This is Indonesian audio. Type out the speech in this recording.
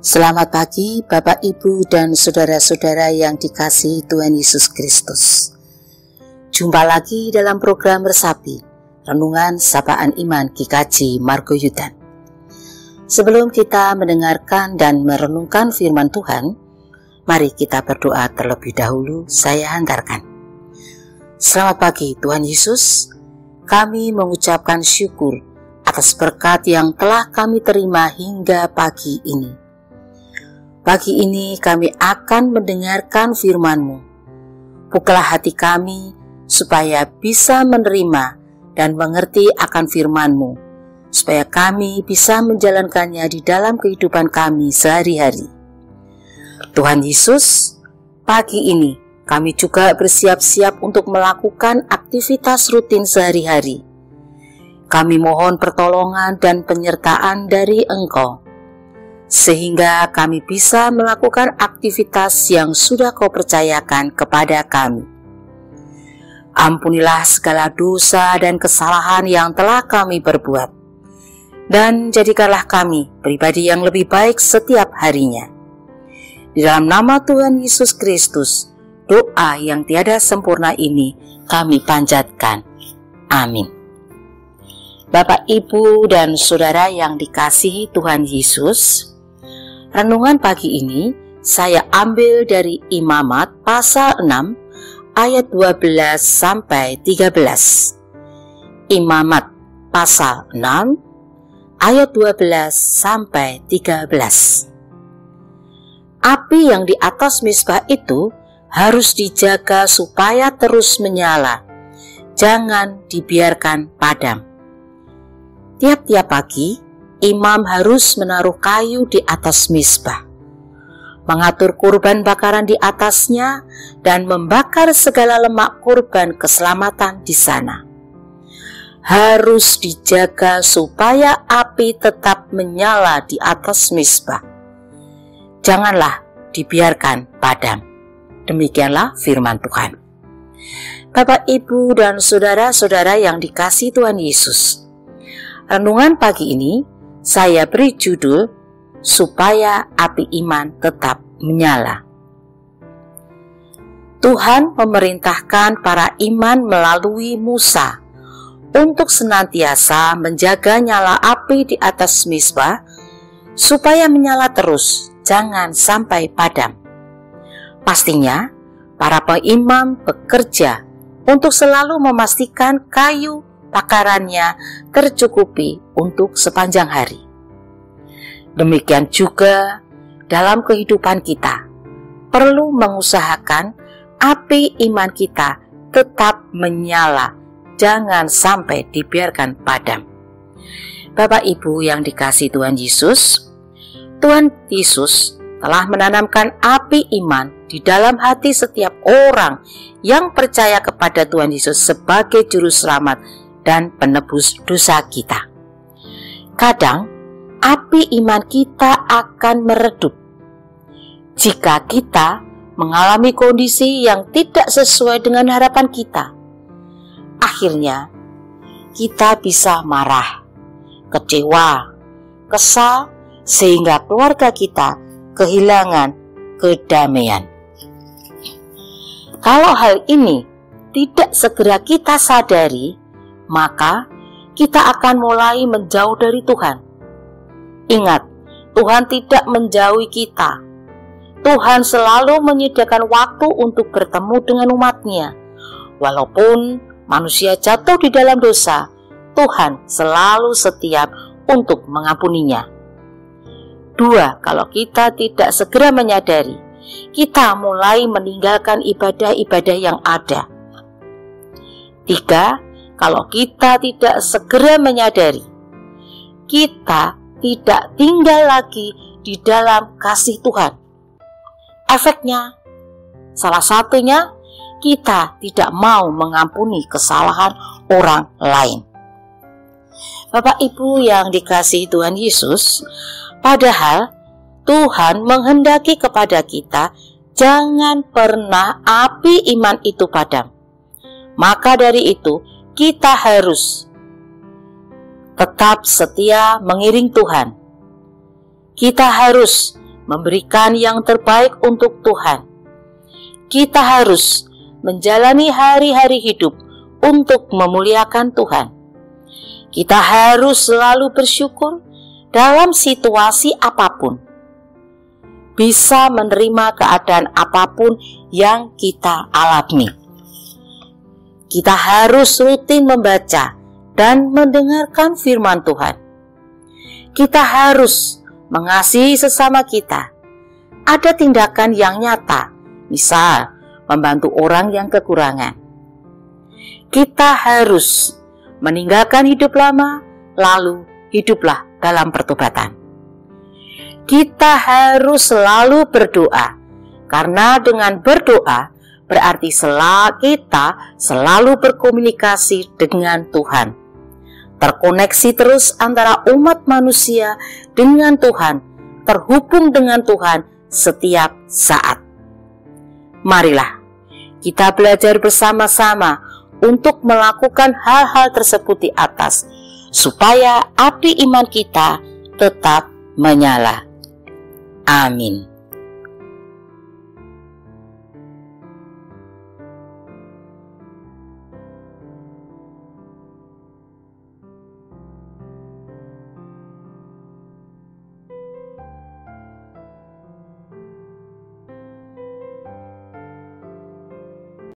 Selamat pagi Bapak Ibu dan saudara-saudara yang dikasihi Tuhan Yesus Kristus. Jumpa lagi dalam program Resapi, Renungan Sapaan Iman GKJ Margo Yudan. Sebelum kita mendengarkan dan merenungkan firman Tuhan, mari kita berdoa terlebih dahulu saya hantarkan. Selamat pagi Tuhan Yesus, kami mengucapkan syukur atas berkat yang telah kami terima hingga pagi ini. Pagi ini kami akan mendengarkan firman-Mu. Bukalah hati kami supaya bisa menerima dan mengerti akan firman-Mu, supaya kami bisa menjalankannya di dalam kehidupan kami sehari-hari. Tuhan Yesus, pagi ini kami juga bersiap-siap untuk melakukan aktivitas rutin sehari-hari. Kami mohon pertolongan dan penyertaan dari Engkau sehingga kami bisa melakukan aktivitas yang sudah kau percayakan kepada kami. Ampunilah segala dosa dan kesalahan yang telah kami perbuat, dan jadikanlah kami pribadi yang lebih baik setiap harinya. Di dalam nama Tuhan Yesus Kristus, doa yang tiada sempurna ini kami panjatkan. Amin. Bapak, Ibu, dan Saudara yang dikasihi Tuhan Yesus, Renungan pagi ini saya ambil dari Imamat pasal 6 ayat 12 sampai 13. Imamat pasal 6 ayat 12 sampai 13. Api yang di atas misbah itu harus dijaga supaya terus menyala. Jangan dibiarkan padam. Tiap-tiap pagi, imam harus menaruh kayu di atas misbah, mengatur kurban bakaran di atasnya, dan membakar segala lemak kurban keselamatan di sana. Harus dijaga supaya api tetap menyala di atas misbah. Janganlah dibiarkan padam. Demikianlah firman Tuhan. Bapak, Ibu, dan saudara-saudara yang dikasih Tuhan Yesus, renungan pagi ini saya beri judul supaya api iman tetap menyala. Tuhan memerintahkan para iman melalui Musa untuk senantiasa menjaga nyala api di atas misbah supaya menyala terus, jangan sampai padam. Pastinya, para peimam bekerja untuk selalu memastikan kayu takarannya tercukupi untuk sepanjang hari. Demikian juga dalam kehidupan kita, perlu mengusahakan api iman kita tetap menyala, jangan sampai dibiarkan padam. Bapak Ibu yang dikasih Tuhan Yesus, Tuhan Yesus telah menanamkan api iman di dalam hati setiap orang yang percaya kepada Tuhan Yesus sebagai juru selamat dan penebus dosa kita. Kadang api iman kita akan meredup jika kita mengalami kondisi yang tidak sesuai dengan harapan kita. Akhirnya, kita bisa marah, kecewa, kesal, sehingga keluarga kita kehilangan kedamaian. Kalau hal ini tidak segera kita sadari, maka kita akan mulai menjauh dari Tuhan. Ingat, Tuhan tidak menjauhi kita. Tuhan selalu menyediakan waktu untuk bertemu dengan umatnya. Walaupun manusia jatuh di dalam dosa, Tuhan selalu setiap untuk mengampuninya. Dua, kalau kita tidak segera menyadari, kita mulai meninggalkan ibadah-ibadah yang ada. Tiga, kalau kita tidak segera menyadari, kita tidak tinggal lagi di dalam kasih Tuhan. Efeknya, salah satunya kita tidak mau mengampuni kesalahan orang lain. Bapak Ibu yang dikasihi Tuhan Yesus, padahal Tuhan menghendaki kepada kita jangan pernah api iman itu padam. Maka dari itu, kita harus tetap setia mengiring Tuhan. Kita harus memberikan yang terbaik untuk Tuhan. Kita harus menjalani hari-hari hidup untuk memuliakan Tuhan. Kita harus selalu bersyukur dalam situasi apa pun. Bisa menerima keadaan apa pun yang kita alami. Kita harus rutin membaca dan mendengarkan firman Tuhan. Kita harus mengasihi sesama kita. Ada tindakan yang nyata, misal membantu orang yang kekurangan. Kita harus meninggalkan hidup lama, lalu hiduplah dalam pertobatan. Kita harus selalu berdoa, karena dengan berdoa berarti selalu kita selalu berkomunikasi dengan Tuhan. Terkoneksi terus antara umat manusia dengan Tuhan, terhubung dengan Tuhan setiap saat. Marilah kita belajar bersama-sama untuk melakukan hal-hal tersebut di atas, supaya api iman kita tetap menyala. Amin.